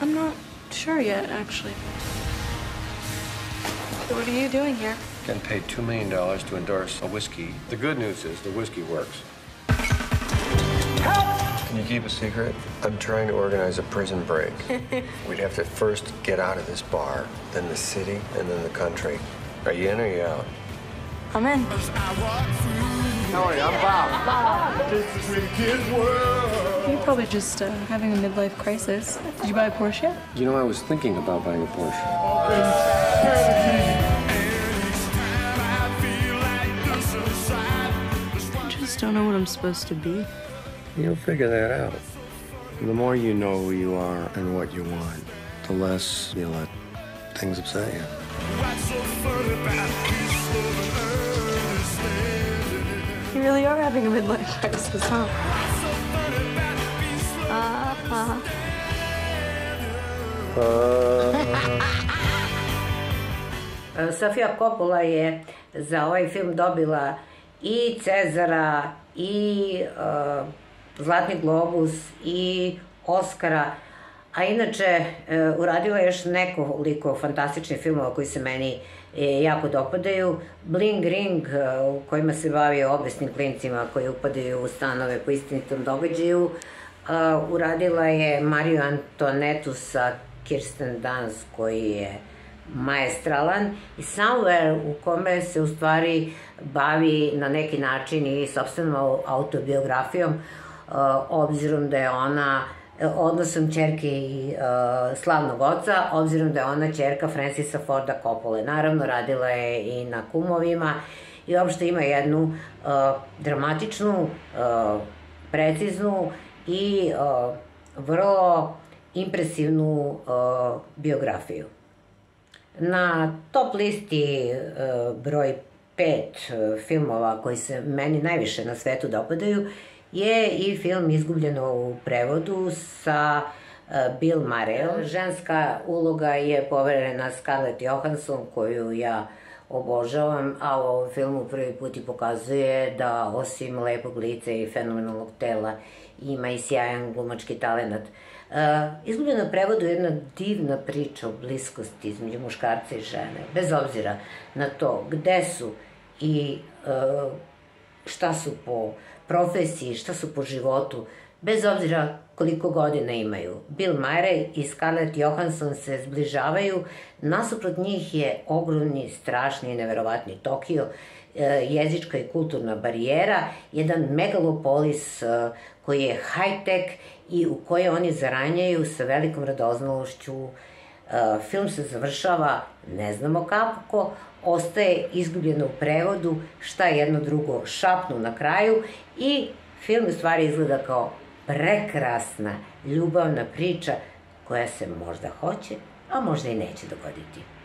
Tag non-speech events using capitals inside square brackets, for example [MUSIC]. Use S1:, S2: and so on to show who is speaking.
S1: I'm not sure yet, actually. What are you doing here?
S2: Getting paid $2 million to endorse a whiskey. The good news is the whiskey works. Help! Can you keep a secret? I'm trying to organize a prison break. [LAUGHS] We'd have to first get out of this bar, then the city, and then the country. Are you in or are you out?
S1: I'm in.
S2: How are you? I'm Bob.
S1: You're probably just uh, having a midlife crisis. Did you buy a Porsche yet?
S2: You know, I was thinking about buying a Porsche.
S1: I just don't know what I'm supposed to be.
S2: You'll figure that out. The more you know who you are and what you want, the less you let things upset you.
S1: You really are having a midlife crisis, huh? [LAUGHS]
S3: Sofia Coppola je za ovaj film dobila i Cezara i uh, Zlatni globus i Oscara, a inače uh, uradila je još nekoliko fantastičnih filmova koji se meni e, jako dopadaju. Bling Ring, uh, u kojima se bavi obesnim klincima koji upadaju u stanove po istinitom događaju. Uradila je Mariju Antonetu sa Kirsten Dunst koji je maestralan i Somewhere u kome se u stvari bavi na neki način i sobstvenom autobiografijom uh, obzirom da je ona odnosom čerke i uh, slavnog oca, obzirom da je ona čerka Francisa Forda Coppola. Naravno, radila je i na kumovima i uopšte ima jednu dramatičnu, preciznu i uh, vrlo impresivnu uh, biografiju. Na top listi uh, broj 5 uh, filmova koji se meni najviše na svetu dopadaju je i film Izgubljeno u prevodu sa uh, Bill Murrayom. Ženska uloga je poverena Scarlett Johansson koju ja obožavam, a u ovom filmu prvi put i pokazuje da osim lepog lica i fenomenalnog tela ima i sjajan glumački talenat. Uh, izgubljeno u prevodu je jedna divna priča o bliskosti između muškarca i žene, bez obzira na to gde su i uh, šta su po profesiji, šta su po životu, bez obzira koliko godina imaju. Bill Murray i Scarlett Johansson se zbližavaju, nasuprot njih je ogromni, strašni i neverovatni Tokio, e, jezička i kulturna barijera, jedan megalopolis e, koji je high-tech i u koje oni zaranjaju sa velikom radoznalošću. E, film se završava, ne znamo kako, ostaje izgubljeno u prevodu, šta jedno drugo šapnu na kraju i film u stvari izgleda kao prekrasna ljubavna priča koja se možda hoće, a možda i neće dogoditi.